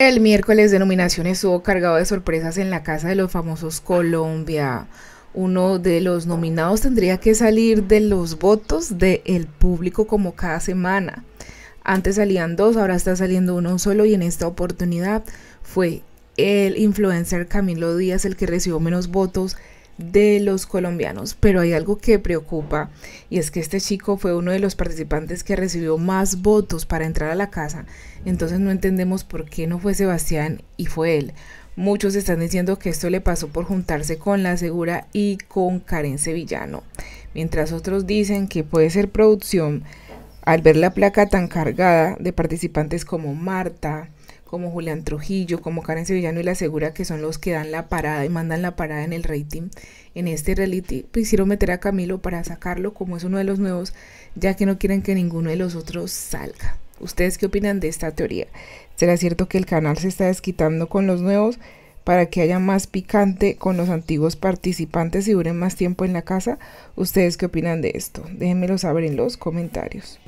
El miércoles de nominación estuvo cargado de sorpresas en la casa de los famosos Colombia. Uno de los nominados tendría que salir de los votos del público como cada semana. Antes salían dos, ahora está saliendo uno solo y en esta oportunidad fue el influencer Camilo Díaz el que recibió menos votos de los colombianos, pero hay algo que preocupa y es que este chico fue uno de los participantes que recibió más votos para entrar a la casa, entonces no entendemos por qué no fue Sebastián y fue él. Muchos están diciendo que esto le pasó por juntarse con la Segura y con Karen Sevillano, mientras otros dicen que puede ser producción al ver la placa tan cargada de participantes como Marta, como Julián Trujillo, como Karen Sevillano y la Segura, que son los que dan la parada y mandan la parada en el rating en este reality, pues hicieron meter a Camilo para sacarlo como es uno de los nuevos, ya que no quieren que ninguno de los otros salga. ¿Ustedes qué opinan de esta teoría? ¿Será cierto que el canal se está desquitando con los nuevos para que haya más picante con los antiguos participantes y duren más tiempo en la casa? ¿Ustedes qué opinan de esto? Déjenmelo saber en los comentarios.